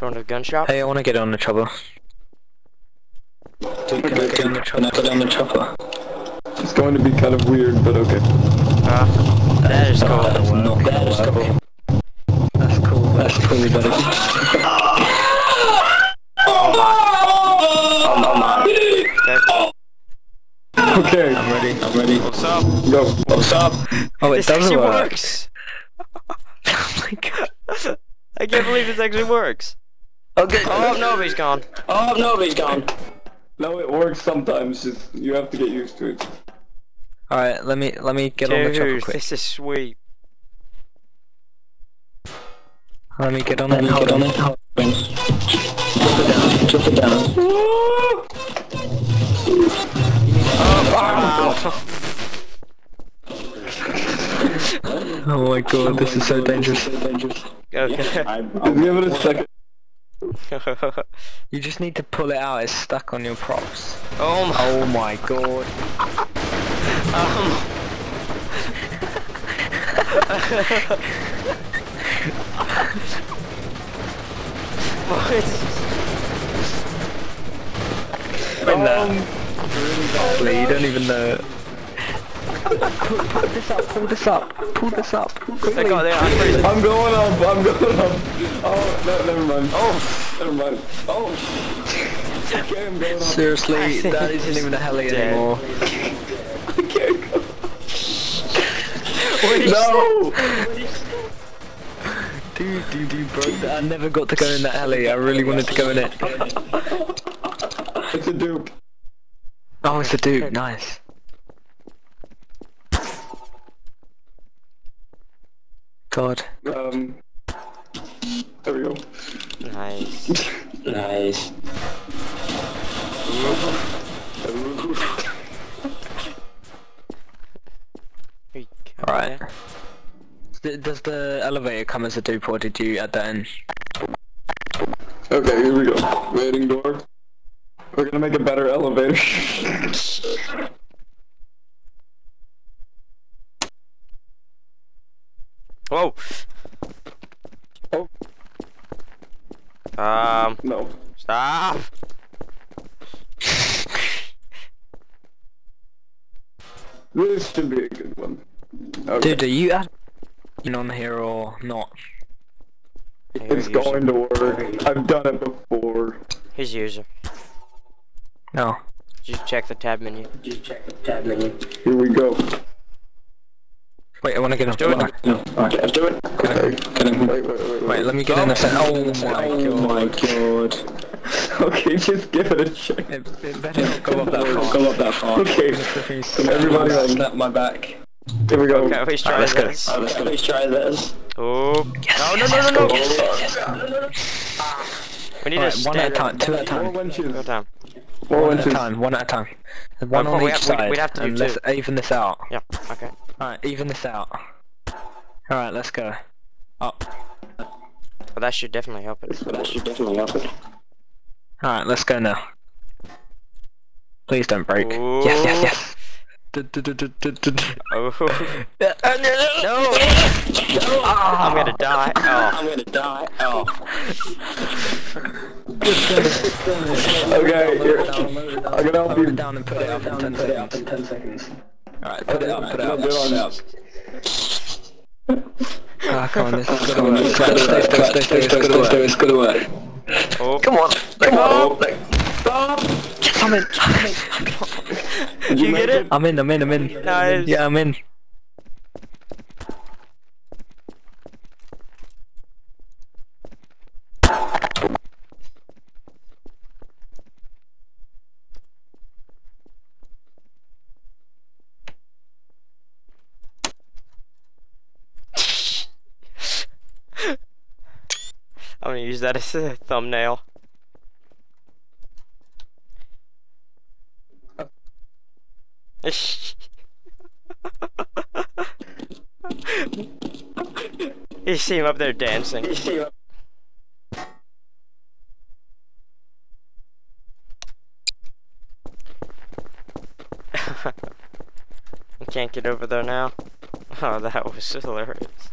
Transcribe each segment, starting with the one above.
Going to the gun shop? Hey, I want to get on the chopper. Dude, can I get on the chopper? Can I get on the chopper? It's going to be kind of weird, but okay. Uh, that is cool. That's not gonna work. That's cool. That's cool, buddy. Oh my. Okay. Okay, I'm ready. I'm ready. What's up? go. What's up? Oh, it This does actually work. works! oh my god. I can't believe this actually works. Okay. Oh, nobody's gone. Oh, nobody's gone. No, it works sometimes. Just you have to get used to it. All right, let me let me get on the chopper quick. this is sweet. Let me get on it. Hold on. Hold on. Drop it down. Drop it down. Oh, Oh my god, this is so dangerous. okay. I'll give it a second. You just need to pull it out. It's stuck on your props. oh my. Oh my god. Um, what? Win that. Really you don't even know. Pull this up. Pull this up. Pull this up. They Quickly. got there. I'm freezing. I'm going up. I'm going up. Oh, no, never mind. Oh, Never mind. Oh. Okay, I'm going up. Seriously, that isn't even a heli Dead. anymore. I can't go. what No. Dude, dude, dude, bro. I never got to go in that heli. I really wanted to go in it. It's a dupe. Oh, it's a dude. Nice. God. Um. There we go. Nice. Nice. Alright. Does the elevator come as a dupe or did you add that in? Okay, here we go. Waiting door. We're gonna make a better elevator. Whoa. Oh. Um, no. stop. This should be a good one. Okay. Dude, are you adding on here or not? it's going to work. I've done it before. Here's user. No. Just check the tab menu. Just check the tab menu. Here we go. Wait, I wanna get on. do it. No. Alright, let's do it. Okay. Wait, Wait, wait, wait, wait, let me get in a sec. Oh my Oh my god. Okay, just give it a check. It, it better not go up that far. Go up that far. Okay. Flipping Everybody on. Snap my back. Here we go. Okay, let's try let's this. Oh, let's, let's try this. Oh. No, no, no, no, no. We need Alright, to one at a time, two at a time. winches. Go down. More One at a time, one at a time. One Oh, on each have- we'd- side. we'd have to do and let's even this out. Yeah, okay. Alright, even this out. Alright, let's go. Up. Well, that should definitely help it. But that should definitely help it. Alright, let's go now. Please don't break. Ooh. Yes, yes, yes. Oh. No! No! Ah. I'm gonna die. Oh. I'm gonna die. Oh. Okay, here. I'm gonna help you. down and put it up in 10 seconds. In 10 seconds. Alright, put it up, put it I'll up. do it on. Ah, come on, this is gonna work. Stay still, stay still, it's gonna work. It's gonna work. Oh. Come on! Oh, Yes, I'm in! I'm in! Did you get it? I'm in, I'm in, I'm in. Nice. Yeah, I'm in. I'm gonna use that as a thumbnail. you see him up there dancing. I can't get over there now. Oh, that was hilarious.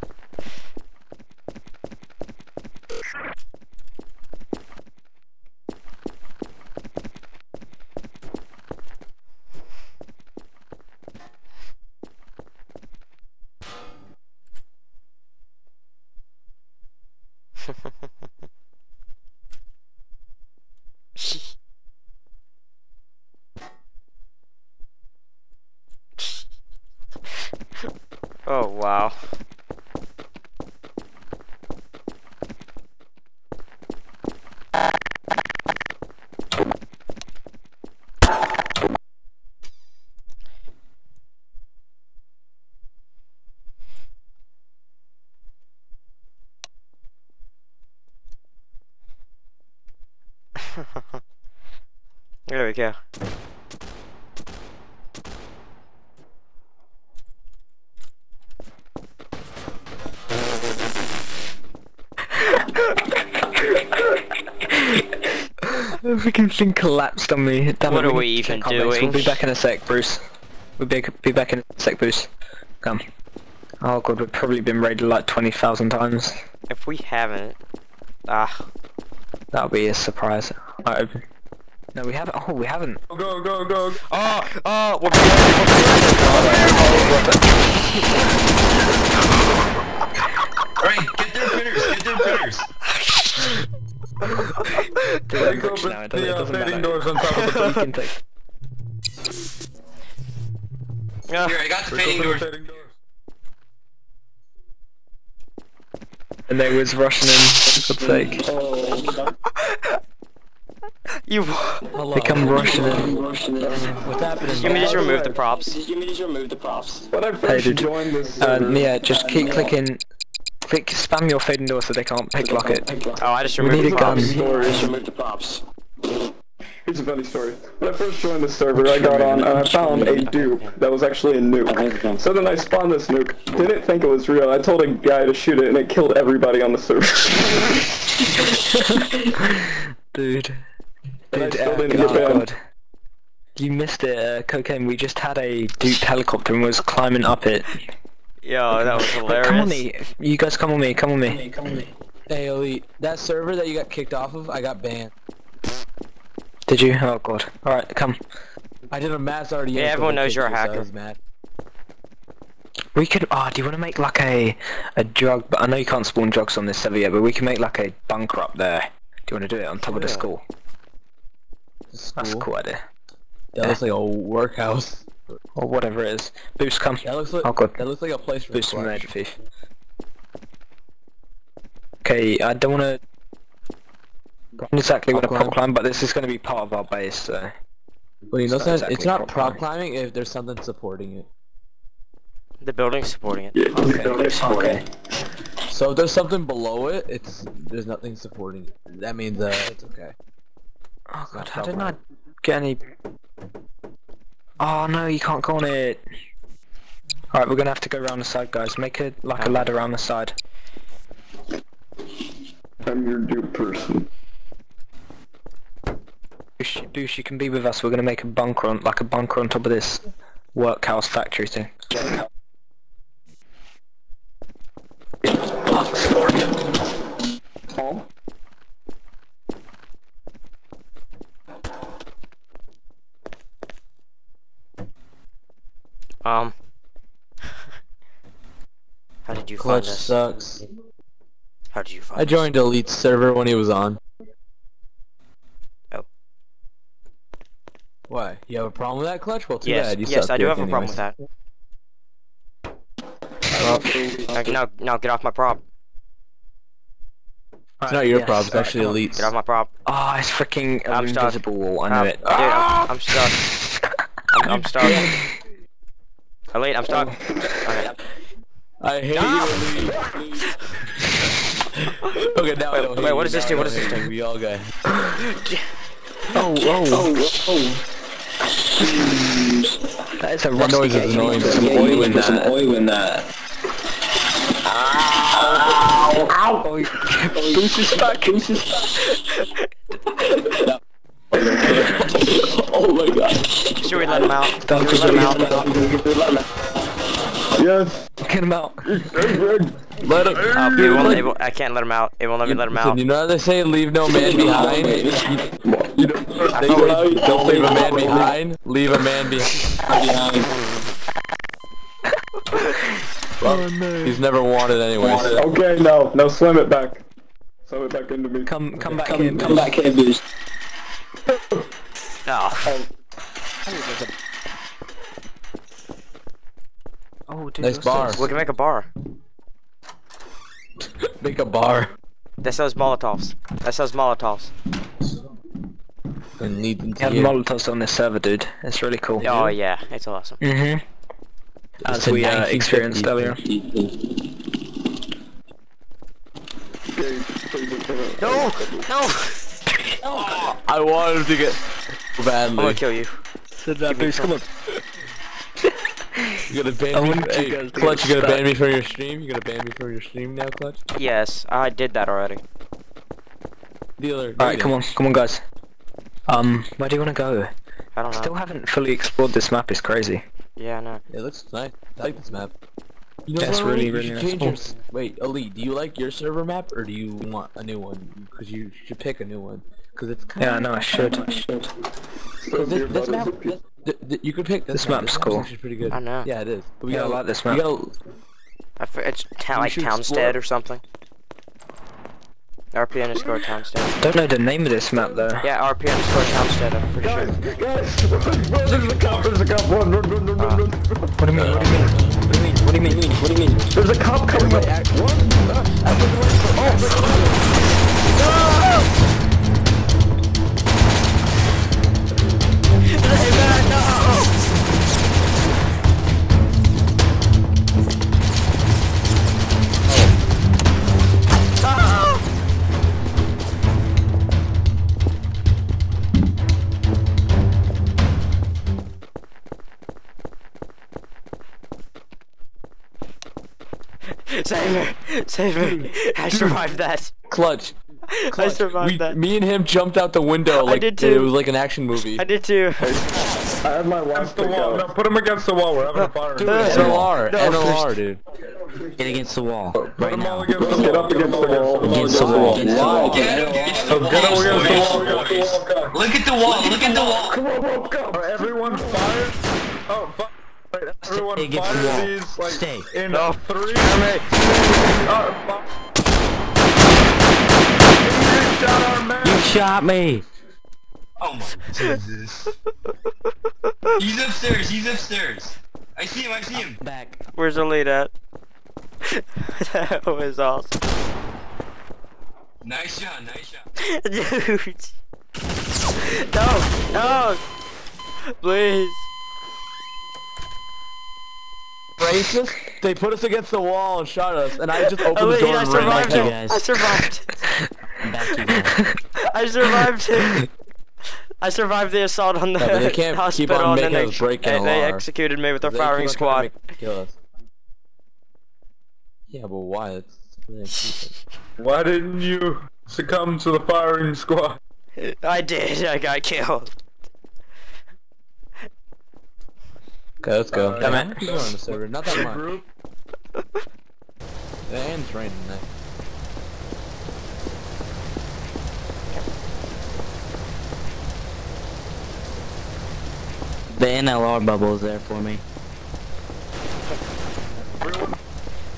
Oh wow. there we go. The freaking collapsed on me. Damn What it, are we need to even check our base. We'll be back in a sec, Bruce. We'll be, be back in a sec, Bruce. Come. Oh god, we've probably been raided like 20,000 times. If we haven't, ah, That'll be a surprise. I open. No, we haven't. Oh, we haven't. Go, go, go, go. oh, oh, we're Right, get their critters, get their critters. Break Rich open now, it doesn't- the it uh, doesn't matter. doors on top of the You base. can take- Here, I got the Break fading doors. doors. And they was rushing in, for God's sake. you. They come rushing in. What's happening? You may just remove the props. You may just remove the props. When I Hey, first did- joined this Uh, server, yeah, just keep clicking. Click, spam your fading door so they can't picklock it. Oh, I just We removed need the a gun. props. story. Just remove the props. Here's a funny story. When I first joined the server, I got on and I found a dupe that was actually a nuke. So then I spawned this nuke, didn't think it was real. I told a guy to shoot it and it killed everybody on the server. Dude. Dude, uh, didn't oh get god. You missed it, uh, Cocaine. We just had a duped helicopter and was climbing up it. Yo, that was Wait, come on me. You guys come on me, come on me. Hey, Elite, that server that you got kicked off of, I got banned. Did you? Oh god. Alright, come. I did a mass RDM. Yeah, everyone knows you're a kicked so hacker. mad. We could, oh, do you want to make like a, a drug, but I know you can't spawn drugs on this server yet, but we can make like a bunker up there. Do you want to do it on top of the Yeah. school? It's That's cool. cool idea. That looks like a workhouse. Or whatever it is. Boost, come. That looks like Oh god. that looks like a place for a Boost from flash. Major Thief. Okay, I don't want to... Not exactly want to Prop prop climb. climb, but this is going to be part of our base, so... Well, you know, It's not something? it's not prop prop climbing if there's something supporting it. The building's supporting it. Okay. okay. So if there's something below it, it's there's nothing supporting it. That means uh, it's okay. Oh god, how did prop I get any... Oh no, you can't go on it! Alright, we're gonna have to go around the side, guys. Make a like a ladder around the side. I'm your dupe person. Boosh, Boosh, you can be with us. We're gonna make a bunker on, like a bunker on top of this workhouse factory thing. Um. How did you Clutch find us? sucks. How did you find I us? joined Elite server when he was on. Oh. Why? You have a problem with that, Clutch? Well, too Yes, bad. You yes, I do dick have a problem with that. Now, now, now get off my prop. It's not your problem. It's actually Elite's. Get off my prop. Oh, it's freaking I'm stuck. invisible wall. I know Um, it. Dude, I'm, I'm stuck. I'm, I'm stuck. Elite, I'm stuck. Oh. Okay. I hate ah! you, Elite. okay, now I Wait, don't wait, hate what does this now do? What does this hate do? We all got. Oh, oh, oh, oh. that is a That rusty noise is gate. annoying. There's some oil in that. oil in that. Oh, Boost is back. Oh my god. Should we let him out? Should Don't we let him out? Yes! Get him out. Let him. Uh, it won't, it won't, I can't let him out. It won't let me let him out. you know how they say leave no man behind? You don't, they thought say, don't leave a man behind, leave a man behind. Oh no. He's never wanted anyways. Okay, no, no, slam it back. Sub it back into me. Come, come back Come, here. come back here, boost. Oh, Oh, dude. Nice what's bar. this? we can make a bar. Make a bar. That sells Molotovs. That sells Molotovs. And lead them We to have you. Molotovs on this server, dude. It's really cool. Oh yeah, it's awesome. Mm-hmm. As It's we uh, experienced earlier. Gage, please return it. No, no! I wanted to get badly. I'm gonna kill you. So that boost, come on. You gonna ban I me? wanted you Hey, guys Clutch, you gonna ban me from your stream? You gonna ban me from your stream now, Clutch? Yes, I did that already. Dealer. Alright, come on, come on, guys. Um, where do you want to go? I don't know. Still haven't fully explored this map. It's crazy. Yeah, I know. It looks nice. I like this map. You know That's what, really, really nice. your... Wait, Elite, do you like your server map or do you want a new one? Because you should pick a new one. Because it's kind Yeah, I know. I should. So This, this map, this, th- th- you could pick this, This map. map's This cool. actually pretty good. I know. Yeah, it is. But we Yeah, gotta, like this we map. gotta, I f it's ta- like Townstead or something. RP underscore Townstead. Don't know the name of this map though. Yeah, RP underscore Townstead, I'm pretty Guys, sure. guys, run, run, there's a cop, there's a cop, run, run, run, run, run, run. Uh, what do you mean? What do you mean? What do you mean? What do you mean? What do you mean? There's a cop coming up. What? Ah, Save me! Save me! I survived that! Clutch. I survived we, that. Me and him jumped out the window like did it was like an action movie. I did too. I had my last the pick wall. No, put him against the wall. We're having a fire. Dude, NLR, no, NLR, dude. Get against the wall. Put Right them all now. against the Get up against the wall. Against the wall. Get him against the Oh, get him against the wall. boys. Against the wall. Look at the wall, look at the wall. Are everyone fired? Oh, fuck. wait, everyone Stay against the fire these like Stay. in No. three. Damn it. Oh, Fi- You shot our man. You shot me! Oh my Jesus. he's upstairs, he's upstairs. I see him, I see him. Back. Where's the lead at? that was awesome. Nice shot, nice shot. Dude! No! No! Please! Racist? They put us against the wall and shot us, and I just opened Oh the wait, door I and ran survived like you guys. I survived I'm back you guys. I survived it! I survived the assault on the Yeah, they can't keep hospital on and then they, us break they, they executed me with their They firing keep on trying squad. make- Kill us. Yeah, but why? That's really. Why didn't you succumb to the firing squad? I did, I got killed. Okay, let's go. Uh, yeah, yeah. man. Keep going on the server. Not that much. Group. Yeah, and it's raining tonight. The NLR bubble is there for me.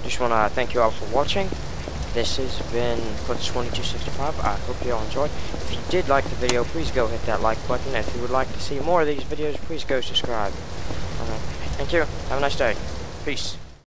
Just wanna thank you all for watching. This has been Clutch2265. I hope you all enjoyed. If you did like the video, please go hit that like button. If you would like to see more of these videos, please go subscribe. Thank you. Have a nice day. Peace.